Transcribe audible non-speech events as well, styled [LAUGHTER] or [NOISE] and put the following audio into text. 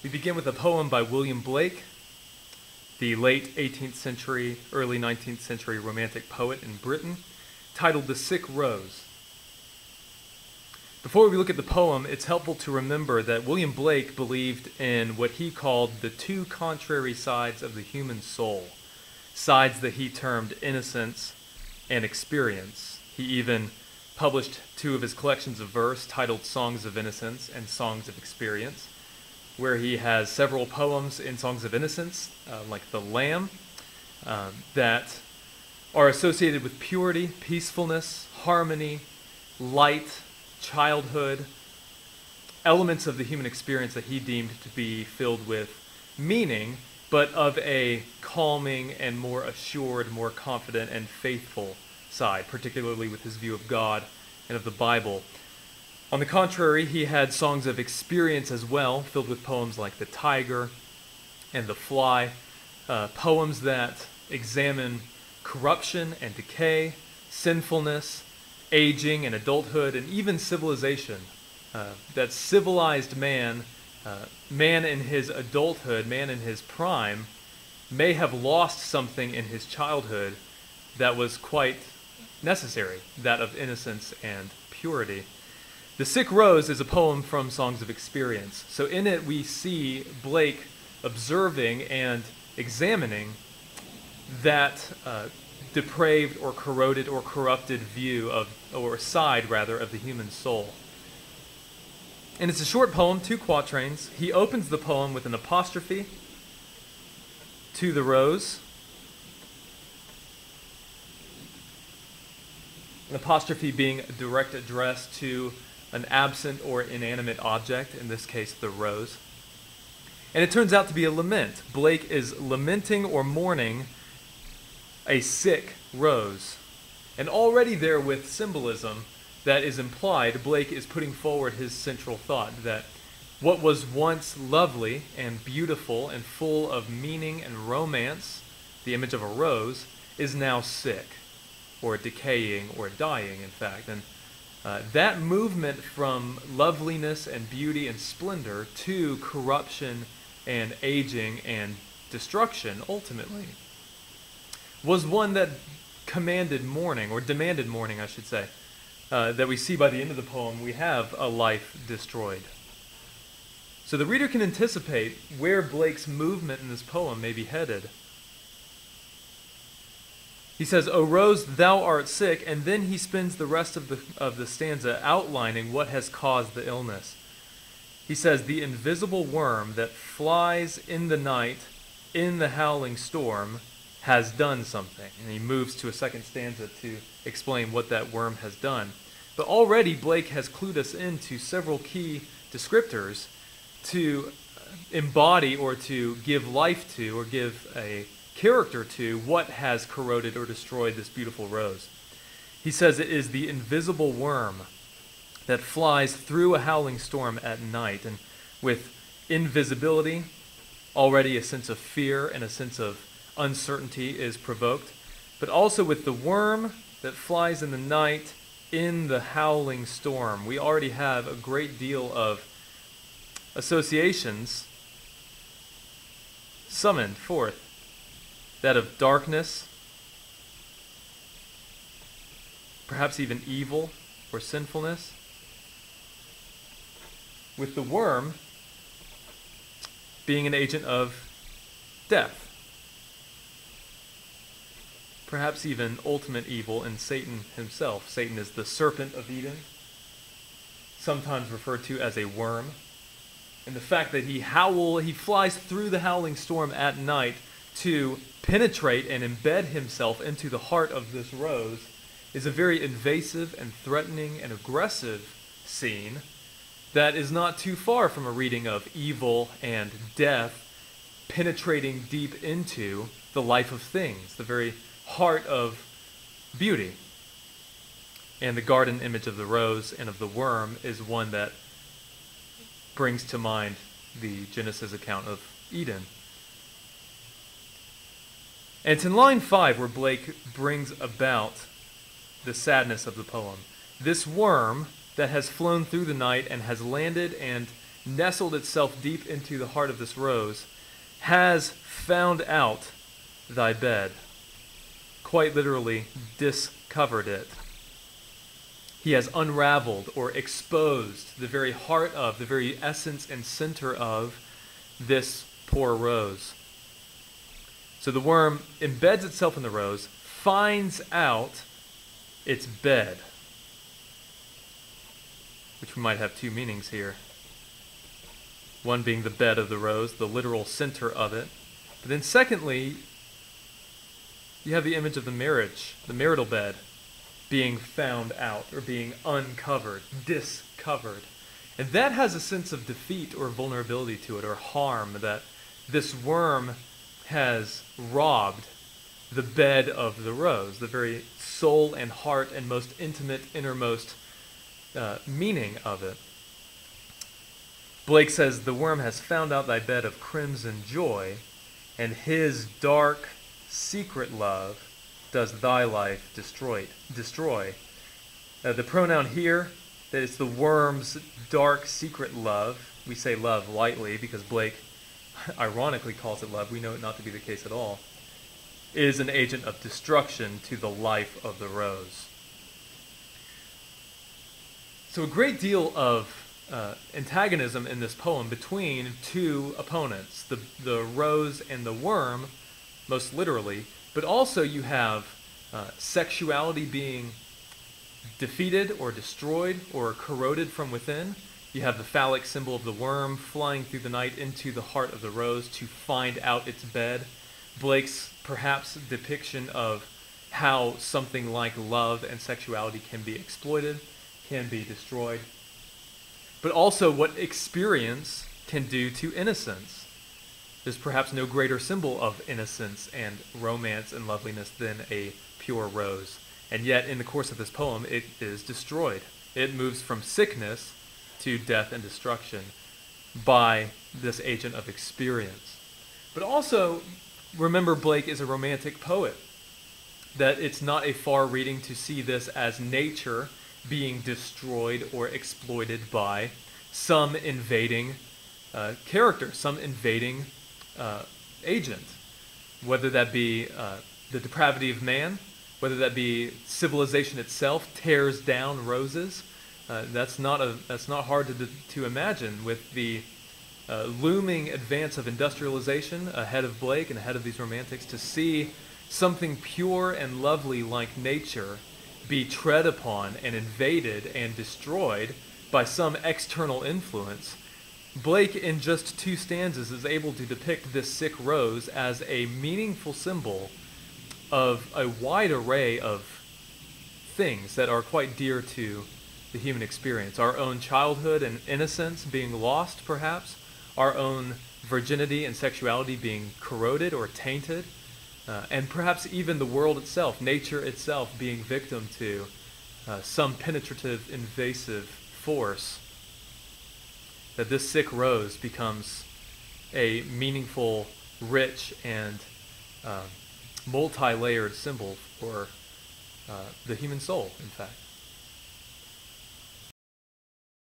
We begin with a poem by William Blake, the late 18th century, early 19th century romantic poet in Britain, titled The Sick Rose. Before we look at the poem, it's helpful to remember that William Blake believed in what he called the two contrary sides of the human soul, sides that he termed innocence and experience. He even published two of his collections of verse titled Songs of Innocence and Songs of Experience, where he has several poems in Songs of Innocence, uh, like The Lamb, um, that are associated with purity, peacefulness, harmony, light, childhood, elements of the human experience that he deemed to be filled with meaning, but of a calming and more assured, more confident, and faithful side, particularly with his view of God and of the Bible. On the contrary, he had songs of experience as well, filled with poems like The Tiger and The Fly, uh, poems that examine corruption and decay, sinfulness, aging and adulthood, and even civilization. Uh, that civilized man, uh, man in his adulthood, man in his prime, may have lost something in his childhood that was quite necessary that of innocence and purity. The Sick Rose is a poem from Songs of Experience. So in it, we see Blake observing and examining that uh, depraved or corroded or corrupted view of, or side rather, of the human soul. And it's a short poem, two quatrains. He opens the poem with an apostrophe to the rose. An apostrophe being a direct address to an absent or inanimate object, in this case, the rose. And it turns out to be a lament. Blake is lamenting or mourning a sick rose. And already there with symbolism that is implied, Blake is putting forward his central thought that what was once lovely and beautiful and full of meaning and romance, the image of a rose, is now sick or decaying or dying, in fact. And uh, that movement from loveliness and beauty and splendor to corruption and aging and destruction, ultimately, was one that commanded mourning, or demanded mourning, I should say. Uh, that we see by the end of the poem, we have a life destroyed. So the reader can anticipate where Blake's movement in this poem may be headed. He says, O rose, thou art sick, and then he spends the rest of the, of the stanza outlining what has caused the illness. He says, The invisible worm that flies in the night, in the howling storm, has done something. And he moves to a second stanza to explain what that worm has done. But already Blake has clued us into several key descriptors to embody or to give life to or give a character to what has corroded or destroyed this beautiful rose. He says it is the invisible worm that flies through a howling storm at night. And with invisibility, already a sense of fear and a sense of uncertainty is provoked. But also with the worm that flies in the night in the howling storm, we already have a great deal of associations summoned forth that of darkness, perhaps even evil or sinfulness. With the worm being an agent of death, perhaps even ultimate evil in Satan himself. Satan is the serpent of Eden, sometimes referred to as a worm. And the fact that he howl, he flies through the howling storm at night to penetrate and embed himself into the heart of this rose is a very invasive and threatening and aggressive scene that is not too far from a reading of evil and death penetrating deep into the life of things, the very heart of beauty. And the garden image of the rose and of the worm is one that brings to mind the Genesis account of Eden. And it's in line five where Blake brings about the sadness of the poem. This worm that has flown through the night and has landed and nestled itself deep into the heart of this rose, has found out thy bed. Quite literally, discovered it. He has unraveled or exposed the very heart of, the very essence and center of this poor rose. So the worm embeds itself in the rose, finds out its bed, which we might have two meanings here. One being the bed of the rose, the literal center of it. But then, secondly, you have the image of the marriage, the marital bed, being found out or being uncovered, discovered. And that has a sense of defeat or vulnerability to it or harm that this worm has robbed the bed of the rose, the very soul and heart and most intimate, innermost uh, meaning of it. Blake says, The worm has found out thy bed of crimson joy, and his dark, secret love does thy life destroy. destroy. Uh, the pronoun here, that it's the worm's dark, secret love. We say love lightly because Blake [LAUGHS] ironically calls it love. We know it not to be the case at all. Is an agent of destruction to the life of the rose. So, a great deal of uh, antagonism in this poem between two opponents the, the rose and the worm, most literally, but also you have uh, sexuality being defeated or destroyed or corroded from within. You have the phallic symbol of the worm flying through the night into the heart of the rose to find out its bed. Blake's perhaps depiction of how something like love and sexuality can be exploited, can be destroyed, but also what experience can do to innocence. There's perhaps no greater symbol of innocence and romance and loveliness than a pure rose. And yet, in the course of this poem, it is destroyed. It moves from sickness to death and destruction by this agent of experience. But also, remember, Blake is a romantic poet. That it's not a far reading to see this as nature being destroyed or exploited by some invading uh, character, some invading uh, agent, whether that be uh, the depravity of man, whether that be civilization itself tears down roses. Uh, that's not a that's not hard to to imagine with the uh, looming advance of industrialization ahead of Blake and ahead of these romantics to see something pure and lovely like nature be tread upon and invaded and destroyed by some external influence. Blake, in just two stanzas, is able to depict this sick rose as a meaningful symbol of a wide array of things that are quite dear to the human experience. Our own childhood and innocence being lost, perhaps, our own virginity and sexuality being corroded or tainted, uh, and perhaps even the world itself, nature itself, being victim to uh, some penetrative, invasive force. That this sick rose becomes a meaningful, rich, and uh, multi layered symbol for uh, the human soul, in fact.